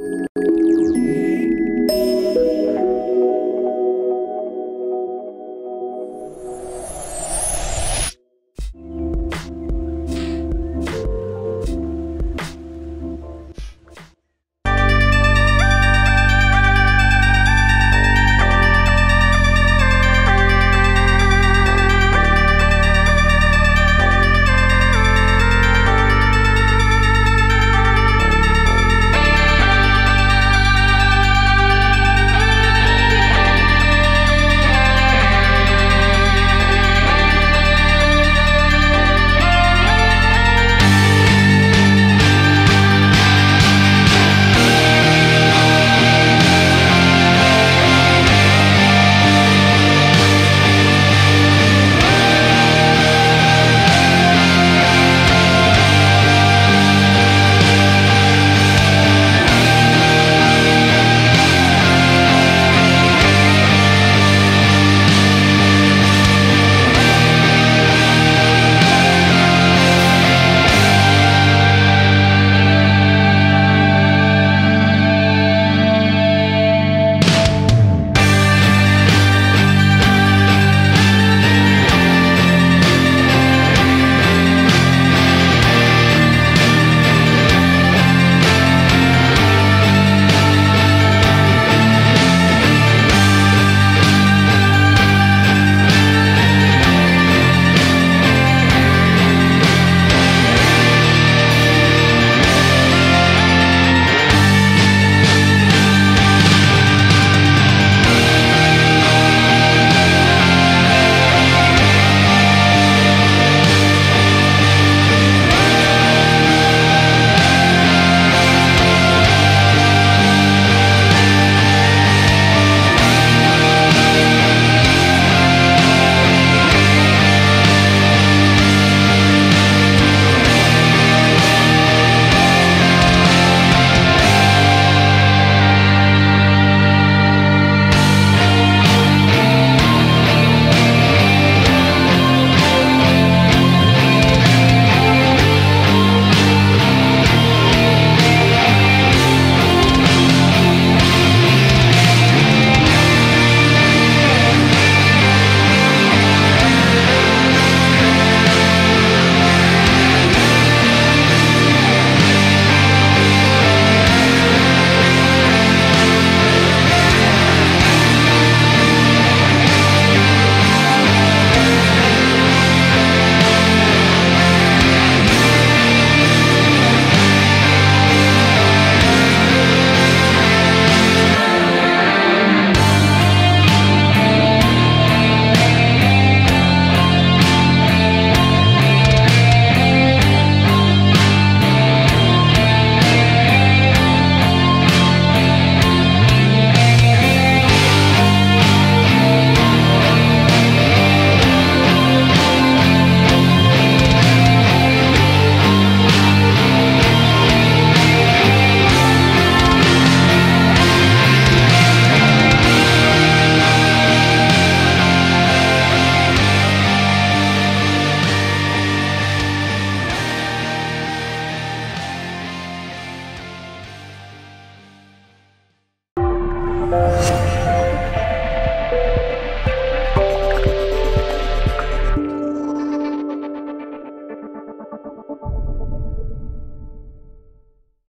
Bye. Bye.